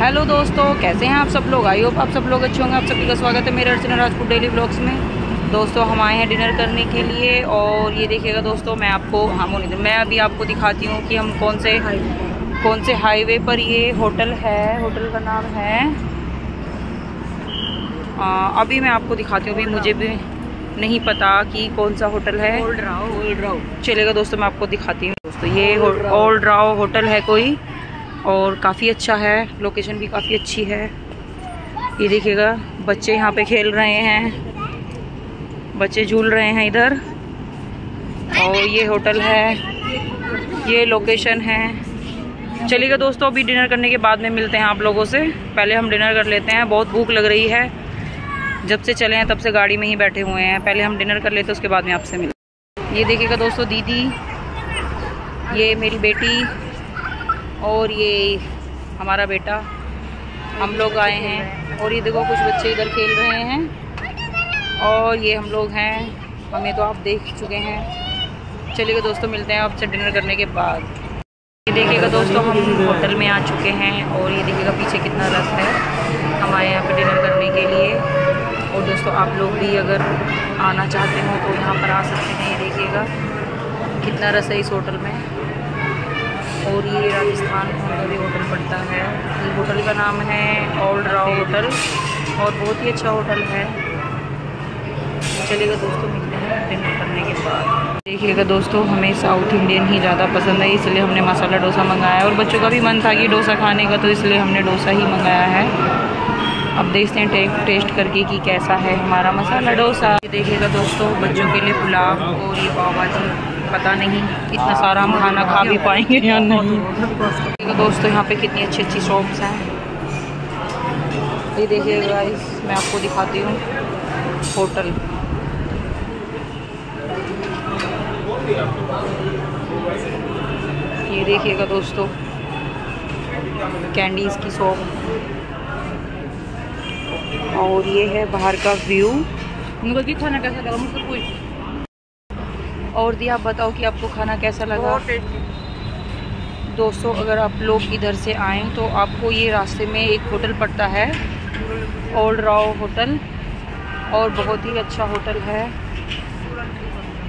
Hello दोस्तों कैसे हैं आप सब लोग? आई होप आप सब लोग अच्छे होंगे। आप सभी का स्वागत है मेरे अर्चना राजपूत डेली ब्लॉग्स में। दोस्तों हम आए हैं डिनर करने के लिए और ये देखिएगा दोस्तों मैं आपको हाँ मोनी मैं अभी आपको दिखाती हूँ कि हम कौन से कौन से हाईवे पर ये होटल है। होटल का नाम है आ, अभी मैं आपको दिखाती हूँ। अभी मुझे भी नहीं पता कि कौन सा होटल है। ओल्ड राव ओल्ड राव चलेगा दोस्तों मैं आपको दिखाती हूँ। दोस्तों ये ओल्ड राव होटल है कोई? और काफ़ी अच्छा है लोकेशन भी काफ़ी अच्छी है। ये देखिएगा, बच्चे यहाँ पे खेल रहे हैं। बच्चे झूल रहे हैं इधर। और ये होटल है, ये लोकेशन है। चलिएगा दोस्तों, अभी डिनर करने के बाद में मिलते हैं आप लोगों से। पहले हम डिनर कर लेते हैं, बहुत भूख लग रही है। जब से चले हैं, तब से गाड़ी में ही बैठे हुए हैं। पहले हम डिनर कर लेते हैं, उसके बाद में आपसे मिलते ये देखिएगा दोस्तों, दीदी। ये मेरी बेटी। और ये हमारा बेटा, हम लोग आए हैं। और ये देखो, कुछ बच्चे इधर खेल रहे हैं। और ये हम लोग हैं। हमें तो आप देख चुके हैं। चलिएगा दोस्तों, मिलते हैं आपसे डिनर करने के बाद। ये देखिएगा दोस्तों, हम होटल में आ चुके हैं। और ये देखिएगा पीछे कितना रस है हमारे यहाँ पर डिनर करने के लिए। और दोस्तों, आप लोग भी अगर आना चाहते हो तो यहाँ पर आ सकते हैं। ये देखिएगा कितना रस है इस होटल में। और ये राजस्थान सौंदर्य होटल पड़ता है। होटल का नाम है ऑल राव होटल और बहुत ही अच्छा होटल है। चलेगा दोस्तों, मिलते हैं डिनर करने के बाद। देखिएगा दोस्तों, हमें साउथ इंडियन ही ज़्यादा पसंद है, इसलिए हमने मसाला डोसा मंगाया और बच्चों का भी मन था कि डोसा खाने का तो इसलिए हमने डोसा ही मंगाया है। अब देखते हैं, टेस्ट करके कि कैसा है हमारा मसाला डोसा। देखिएगा दोस्तों, बच्चों के लिए पुलाव और ये पाव भाजी। पता नहीं इतना सारा हम खाना खा भी पाएँगे या नहीं। तो दोस्तों, यहाँ पे कितनी अच्छी अच्छी शॉप्स हैं। ये देखिए गाइस मैं आपको दिखाती हूँ होटल ये देखिएगा दोस्तों कैंडीज की शॉप और ये है बाहर का व्यू उनको खाना कैसा लगा, मुझसे पूछ। और दी आप बताओ कि आपको खाना कैसा लगा? दोस्तों अगर आप लोग इधर से आएँ तो आपको ये रास्ते में एक होटल पड़ता है ओल्ड राव होटल और बहुत ही अच्छा होटल है।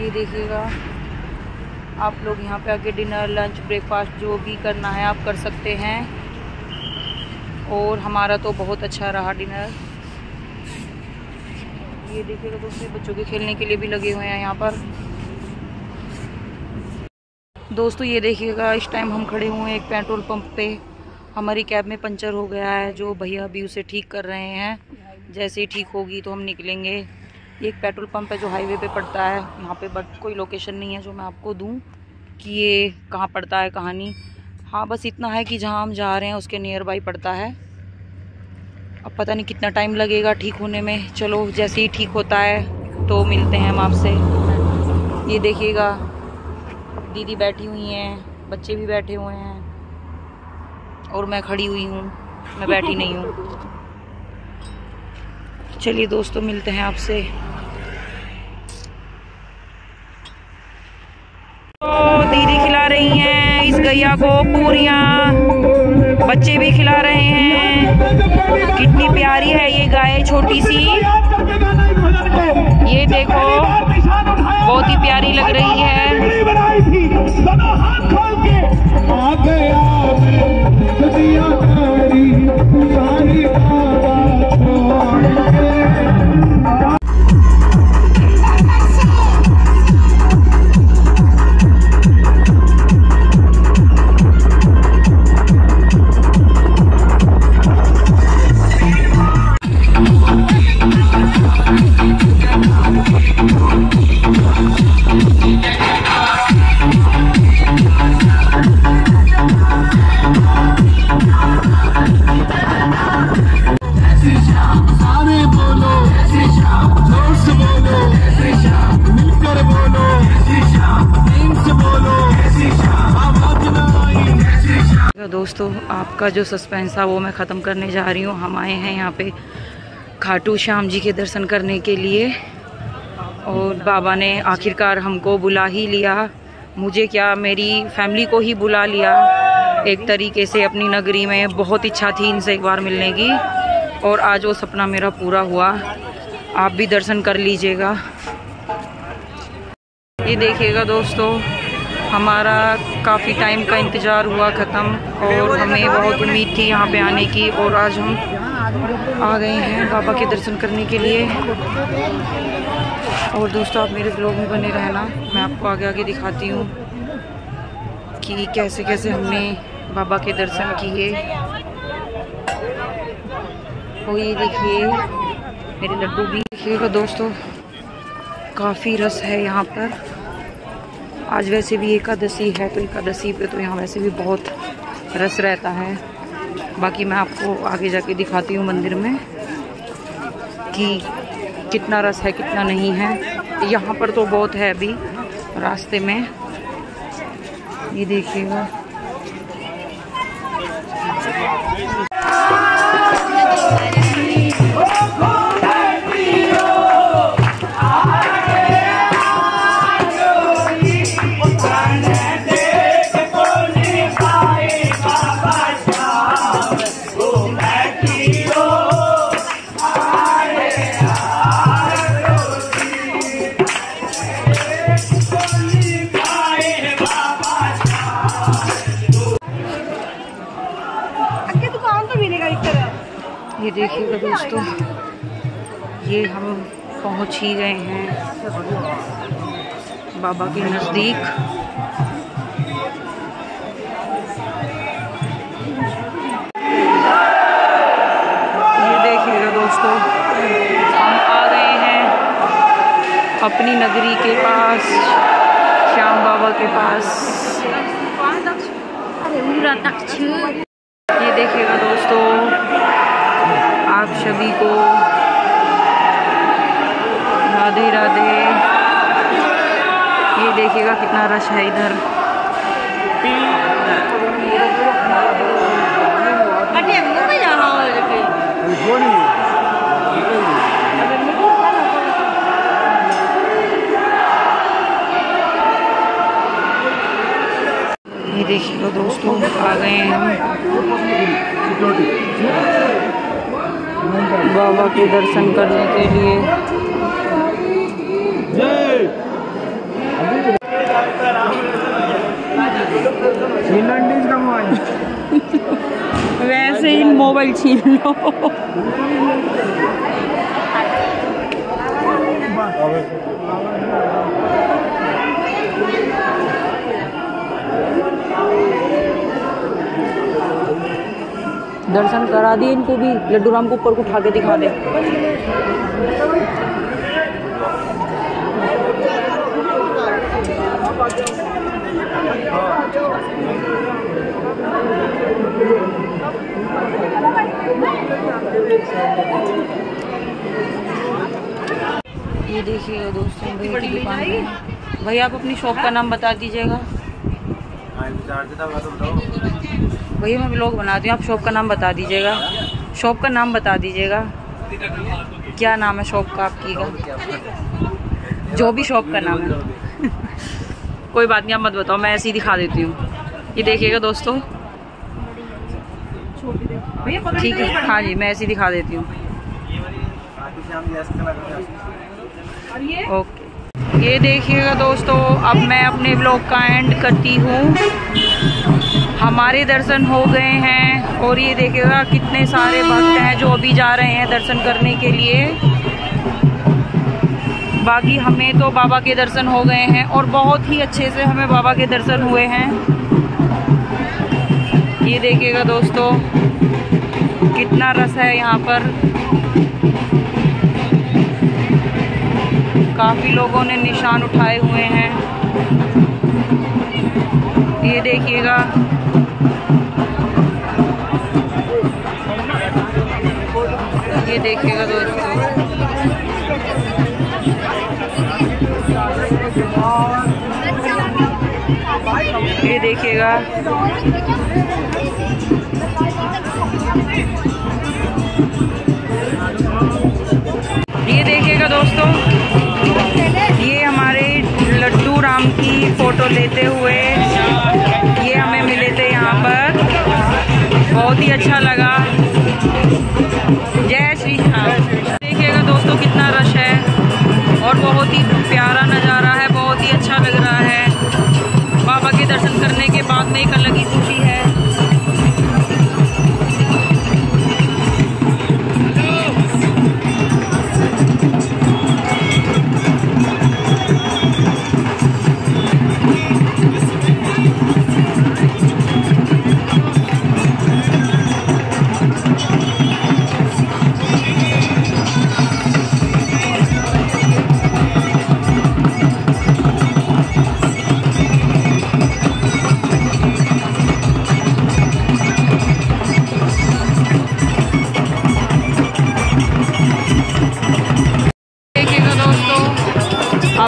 ये देखिएगा आप लोग यहाँ पे आके डिनर लंच ब्रेकफास्ट जो भी करना है आप कर सकते हैं। और हमारा तो बहुत अच्छा रहा डिनर। ये देखिएगा दोस्तों बच्चों के खेलने के लिए भी लगे हुए हैं यहाँ पर। दोस्तों, ये देखिएगा, इस टाइम हम खड़े हुए हैं एक पेट्रोल पंप पे। हमारी कैब में पंचर हो गया है, जो भैया अभी उसे ठीक कर रहे हैं। जैसे ही ठीक होगी तो हम निकलेंगे। ये एक पेट्रोल पंप है जो हाईवे पे पड़ता है। यहाँ पे बट कोई लोकेशन नहीं है जो मैं आपको दूँ कि ये कहाँ पड़ता है, कहाँ नहीं। हाँ बस इतना है कि जहाँ हम जा रहे हैं, उसके नियर बाई पड़ता है। अब पता नहीं कितना टाइम लगेगा ठीक होने में। चलो, जैसे ही ठीक होता है तो मिलते हैं हम आपसे। ये देखिएगा दीदी बैठी हुई हैं, बच्चे भी बैठे हुए हैं, और मैं खड़ी हुई हूँ, मैं बैठी नहीं हूँ। चलिए दोस्तों, मिलते हैं आपसे। दीदी खिला रही हैं इस गैया को पूरियाँ। बच्चे भी खिला रहे हैं। कितनी प्यारी है ये गाय, छोटी सी। ये देखो बहुत ही प्यारी लग रही है। दोस्तों, आपका जो सस्पेंस था वो मैं ख़त्म करने जा रही हूँ। हम आए हैं यहाँ पे खाटू श्याम जी के दर्शन करने के लिए और बाबा ने आखिरकार हमको बुला ही लिया। मुझे क्या, मेरी फैमिली को ही बुला लिया। एक तरीके से अपनी नगरी में बहुत इच्छा थी इनसे एक बार मिलने की और आज वो सपना मेरा पूरा हुआ। आप भी दर्शन कर लीजिएगा। ये देखिएगा दोस्तों हमारा काफ़ी टाइम का इंतज़ार हुआ ख़त्म और हमें बहुत उम्मीद थी यहाँ पे आने की और आज हम आ गए हैं बाबा के दर्शन करने के लिए। और दोस्तों, आप मेरे ब्लॉग में बने रहना। मैं आपको आगे आगे दिखाती हूँ कि कैसे कैसे हमने बाबा के दर्शन किए। और ये देखिए, मेरे लड्डू भी देखिएगा दोस्तों। काफ़ी रस है यहाँ पर। आज वैसे भी एकादशी है तो एकादशी पे तो यहाँ वैसे भी बहुत रस रहता है। बाकी मैं आपको आगे जाके दिखाती हूँ मंदिर में कि कितना रस है, कितना नहीं है। यहाँ पर तो बहुत है अभी रास्ते में। ये देखिएगा। ये देखिएगा दोस्तों। ये हम पहुँच ही गए हैं बाबा के नज़दीक। ये देखिएगा दोस्तों हम आ गए हैं अपनी नगरी के पास श्याम बाबा के पास। ये देखिएगा दोस्तों सभी को। राधे राधे। ये देखिएगा कितना रश है इधर। ये देखिएगा दोस्तों आ गए हैं हम। बाबा के दर्शन करने के लिए। वैसे ही मोबाइल छीन लो। दर्शन करा दिए इनको भी, लड्डू राम को ऊपर को उठा के दिखा दे। ये देखिएगा दोस्तों, भैया आप अपनी शॉप का नाम बता दीजिएगा। भैया मैं ब्लॉग बनाती हूँ। आप शॉप का नाम बता दीजिएगा। शॉप का नाम बता दीजिएगा। क्या नाम है शॉप का आपकी का? जो भी शॉप का नाम है। कोई बात नहीं आप मत बताओ मैं ऐसे ही दिखा देती हूँ। ये देखिएगा दोस्तों। ठीक है। हाँ जी मैं ऐसे ही दिखा देती हूँ। ओके। ये देखिएगा दोस्तों, अब मैं अपने ब्लॉग का एंड करती हूँ। हमारे दर्शन हो गए हैं और ये देखिएगा कितने सारे भक्त हैं जो अभी जा रहे हैं दर्शन करने के लिए। बाकी हमें तो बाबा के दर्शन हो गए हैं और बहुत ही अच्छे से हमें बाबा के दर्शन हुए हैं। ये देखिएगा दोस्तों, कितना रस है यहाँ पर। काफ़ी लोगों ने निशान उठाए हुए हैं। ये देखिएगा। ये देखिएगा दोस्तों। ये देखिएगा। ये देखिएगा दोस्तों। फ़ोटो लेते हुए ये हमें मिले थे यहाँ पर। बहुत ही अच्छा लगा। जय श्री राम। देखिएगा दोस्तों कितना रश है। और बहुत ही प्यारा नज़ारा है, बहुत ही अच्छा लग रहा है। बाबा के दर्शन करने के बाद में एक अलग ही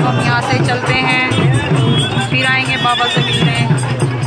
हम यहाँ से चलते हैं। फिर आएँगे बाबा से मिलने।